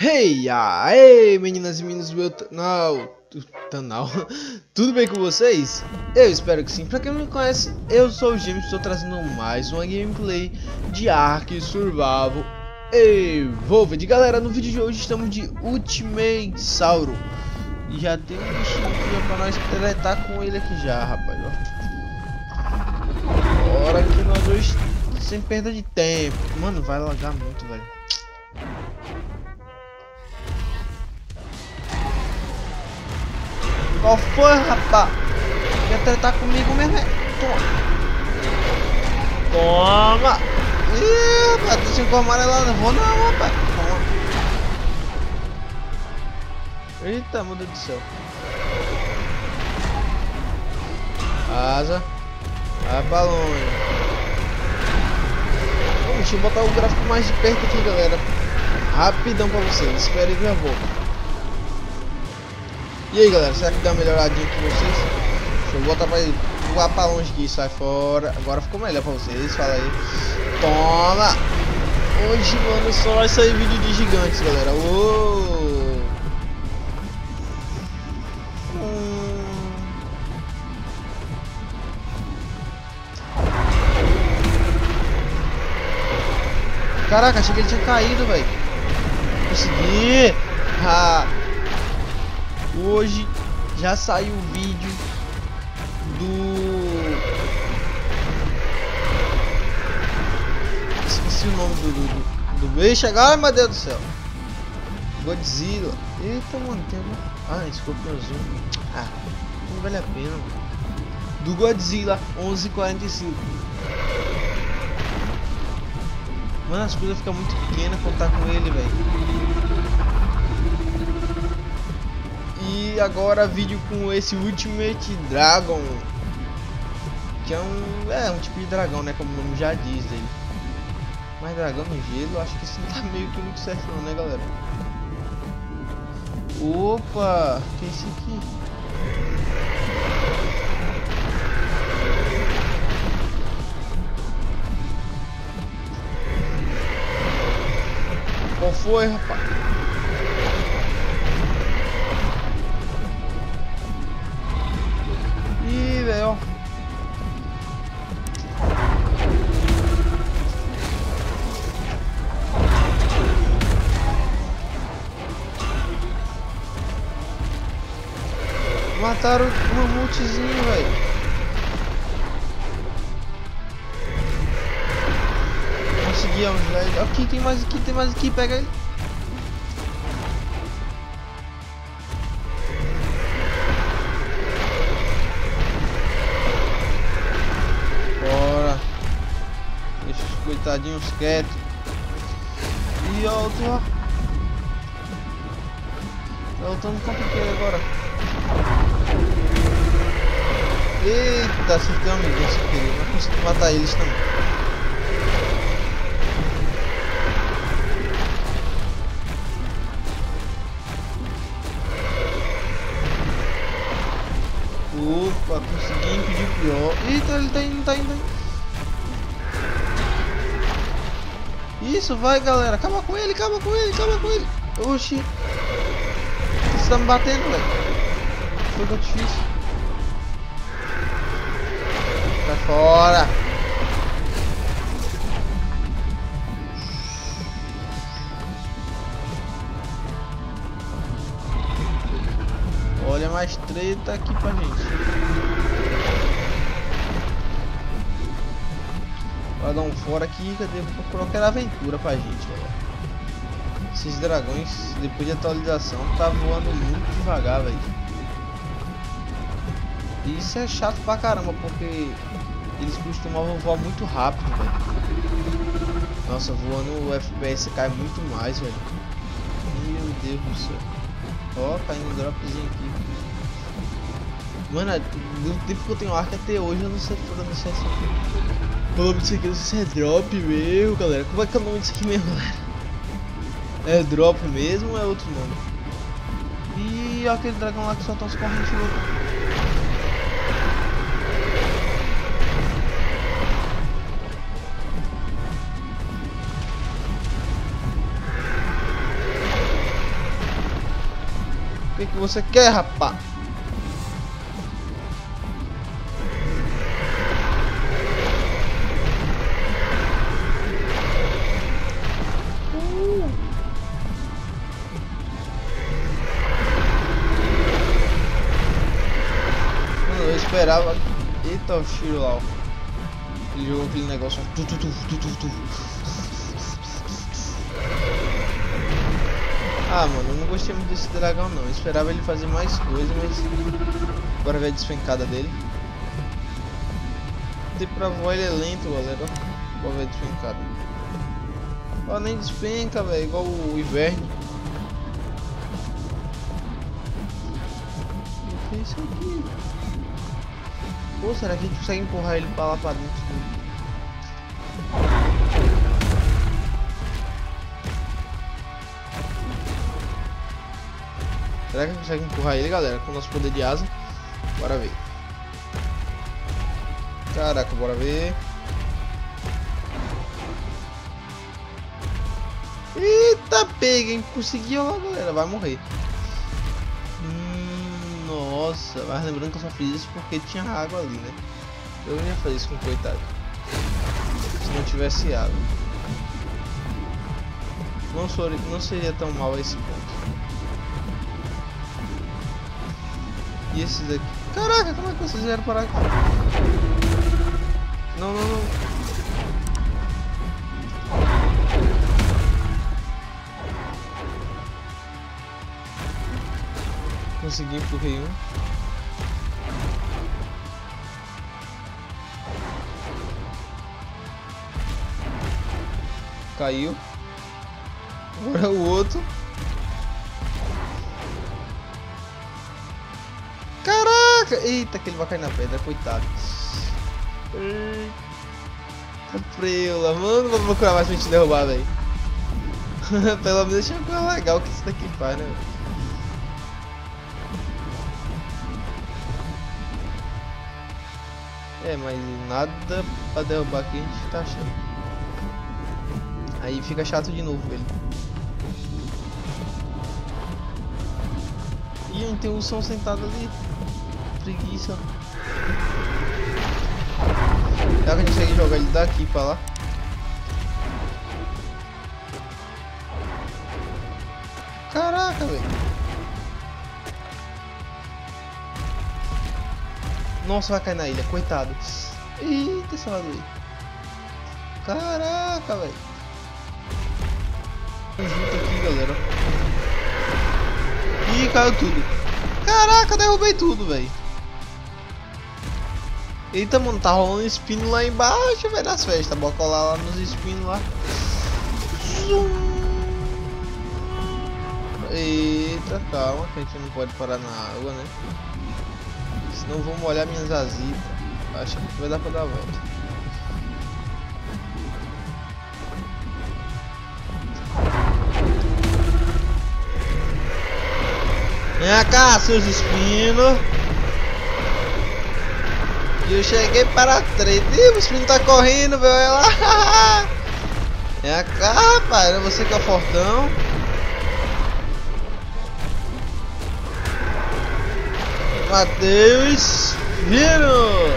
Hey, aê, meninas e meninos do meu canal, canal, tudo bem com vocês? Eu espero que sim, pra quem não me conhece, eu sou o James, estou trazendo mais uma gameplay de Ark Survival Evolved. Galera, no vídeo de hoje estamos de Ultimate Sauro. Já tem um bichinho aqui pra nós teletar com ele aqui já, rapaz, ó. Bora que nós dois, sem perda de tempo. Mano, vai lagar muito, velho Qual foi, rapaz? Quer tratar comigo mesmo? É? Toma. Toma. Ih, rapaz, eu amarelado. Não vou não, rapaz. Toma. Eita, Deus do céu. Asa. A balões. Deixa eu botar o gráfico mais de perto aqui, galera. Rapidão pra vocês. Espere que já vou. E aí galera, será que dá uma melhoradinha aqui vocês? Deixa eu botar pra voar pra longe aqui, sai fora. Agora ficou melhor pra vocês, fala aí. Toma! Hoje, mano, só vai sair vídeo de gigantes, galera. Uou! Caraca, achei que ele tinha caído, velho. Consegui! Ah! Hoje já saiu o vídeo do... Esqueci o nome do... do, do, do bicho agora, meu Deus do céu. Godzilla. Eita, mano, tem uma... Ah, escorpiãozinho. Ah, não vale a pena, mano. Do Godzilla 1145. Mano, as coisas ficam muito pequenas tá com ele, velho. E agora vídeo com esse Ultimate Dragon. Que é um, é um tipo de dragão, né? Como o nome já diz dele. Mas dragão no gelo, acho que isso não tá meio que muito certo não, né galera? Opa, que é esse aqui? Qual foi, rapaz? Mataram o mamute,zinho velho. Conseguimos, velho. Aqui, tem mais aqui, tem mais aqui. Pega ele. Deixa os coitadinhos quietos. E. Tá lutando contra o que agora? Eita, acertei um amiguinho sem querer, mas consegui matar eles também. Opa, consegui impedir o pior. Eita, ele tá indo, tá indo. Isso, vai galera, acaba com ele, acaba com ele, acaba com ele. Oxi. Você tá me batendo, velho. Foi difícil. Sai fora! Olha mais treta aqui pra gente. Vai dar um fora aqui, cadê? Vou procurar qualquer aventura pra gente, velho. Esses dragões, depois de atualização, tá voando muito devagar, velho. Isso é chato pra caramba, porque eles costumavam voar muito rápido, velho. Nossa, voando o FPS cai muito mais, velho. Meu Deus do céu. Ó, caindo um dropzinho aqui. Mano, do tempo que eu tenho arco até hoje eu não sei, eu não sei se... O nome disso aqui não sei se é drop mesmo, galera. Como é que é o nome disso aqui mesmo, galera? É drop mesmo ou é outro nome? E aquele dragão lá que solta as correntes loucas. que, que você quer, rapá? Esperava. Eita, o tiro lá, ó. Ele jogou aquele negócio. Tu, tu, tu. Ah, mano, eu não gostei muito desse dragão não. Eu esperava ele fazer mais coisa, mas. Bora ver a despencada dele. De pra voar ele é lento, galera. Bora ver a despencada. Ó, nem despenca, velho. Igual o inverno. O que é isso aqui? Pô, será que a gente consegue empurrar ele pra lá pra dentro? Será que consegue empurrar ele, galera, com o nosso poder de asa? Bora ver. Caraca, bora ver. Eita, pega? Conseguiu lá, galera. Vai morrer. Nossa, mas lembrando que eu só fiz isso porque tinha água ali, né? Eu ia fazer isso com o coitado. Se não tivesse água. Não, sou, não seria tão mal esse ponto. E esses daqui? Caraca, como é que vocês vieram parar aqui? Não, não, não. Consegui empurrei um. Caiu. Agora o outro. Caraca! Eita, que ele vai cair na pedra, coitado. Eita, preula. Mano, vou procurar mais gente derrubar, velho. Pelo menos deixa uma coisa legal que isso daqui faz, né? É, mas nada pra derrubar aqui a gente tá achando. Aí fica chato de novo ele. Ih, tem um som sentado ali. Preguiça. Será que a gente consegue jogar ele daqui pra lá? Caraca, velho. Nossa, vai cair na ilha, coitado. Eita, lado aí. Caraca, velho. Junto aqui, galera. Ih, caiu tudo. Caraca, derrubei tudo, velho. Eita, mano, tá rolando espino lá embaixo, velho, nas festas. Bora colar lá nos espinos lá. Zum. Eita, calma, que a gente não pode parar na água, né? Senão vou molhar minhas azitas. Acho que vai dar pra dar volta. Vem cá, seus espinos. E eu cheguei para três. Ih, o espino tá correndo, velho. Olha lá. Vem cá, rapaz. É você que é o fortão. Mateus Viro!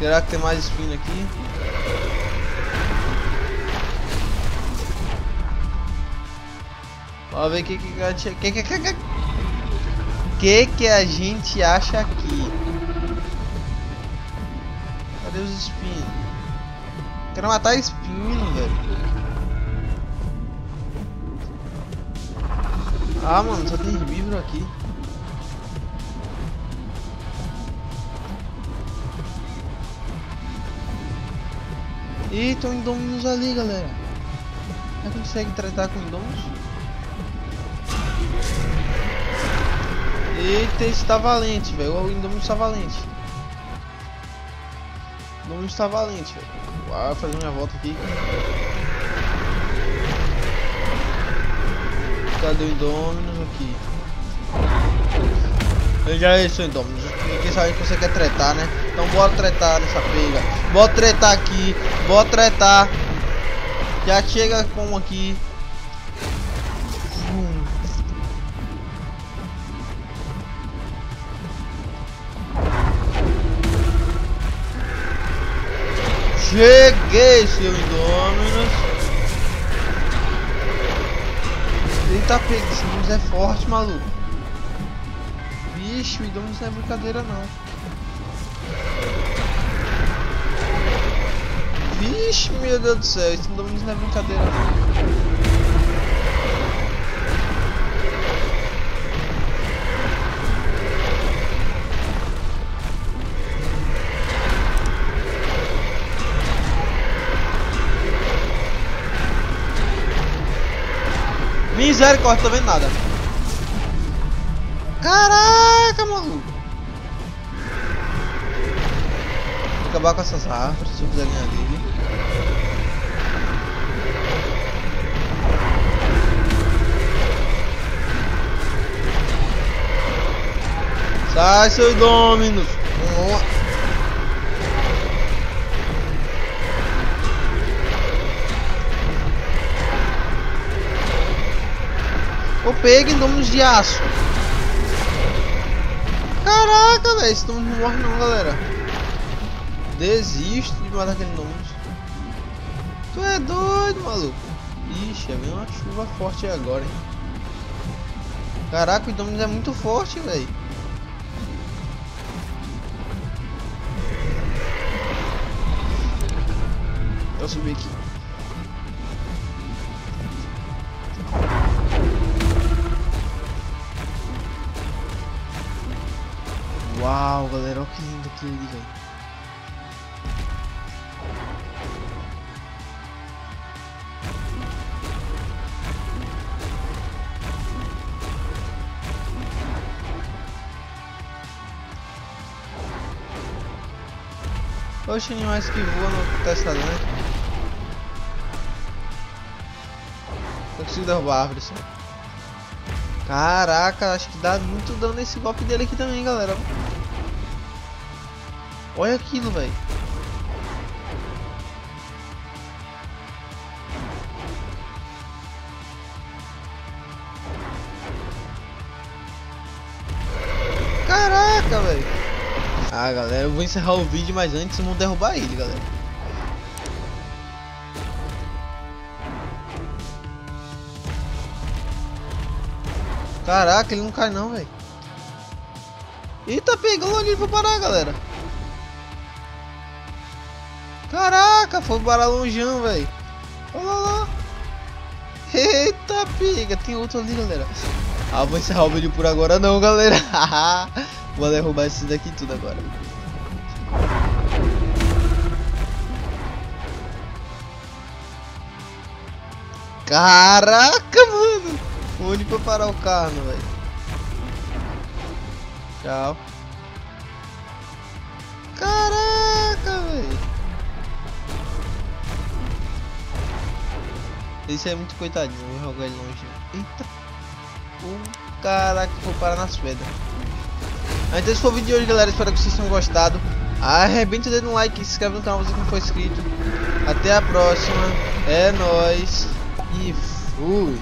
Será que tem mais espinho aqui? Vamos ver o que, que, a gente, que, que, que, que, que a gente acha aqui. Cadê os espinhos? Quero matar espinho, velho. Ah, mano, só tem herbívoro aqui. Ih, tem um Indominus ali, galera. Já consegue tratar com Indominus? Eita, tá valente, velho. O Indominus tá valente. O Indominus tá valente, velho. Fazer minha volta aqui. Cadê o Indominus aqui? Eu já é isso, Indominus. Ninguém sabe que você quer tretar, né? Então bora tretar nessa pega. Bora tretar aqui. Bora tretar. Já chega com aqui. Cheguei, seu Indominus. Eita, pega, esse Indominus é forte, maluco. Vixe, o Indominus não é brincadeira, não. Vixe, meu Deus do céu, esse Indominus não é brincadeira, não. Misericórdia, tô vendo nada. Caraca, maluco. Vou acabar com essas árvores, se eu quiser ganhar dele. Sai, seu Dominus. Ou peguem domos de aço. Caraca, velho. Esse domus não morre não, galera. Desisto de matar aquele domus. Tu é doido, maluco. Ixi, vem uma chuva forte agora, hein. Caraca, o domus é muito forte, velho. Eu subi aqui. Uau, galera, olha que lindo aquilo ali, velho. Oxe, animais que voam não acontece nada, né? Eu consigo derrubar a árvore, sim. Caraca, acho que dá muito dano nesse golpe dele aqui também, galera. Olha aquilo, velho. Caraca, velho. Ah, galera, eu vou encerrar o vídeo, mas antes vamos derrubar ele, galera. Caraca, ele não cai não, velho. Eita, pegou ali pra parar, galera. Caraca, foi para longeão, velho. Olha lá. Eita, pega. Tem outro ali, galera. Ah, vou encerrar o vídeo por agora não, galera. vou derrubar esses daqui tudo agora. Caraca, mano. Onde foi parar o carro, velho? Tchau. Caraca, Esse é muito coitadinho, vou jogar ele longe. Eita. O cara que foi parar nas pedras. Então esse foi o vídeo de hoje, galera. Espero que vocês tenham gostado. Arrebenta o dedo no like, se inscreve no canal se não for inscrito. Até a próxima. É nóis. E fui.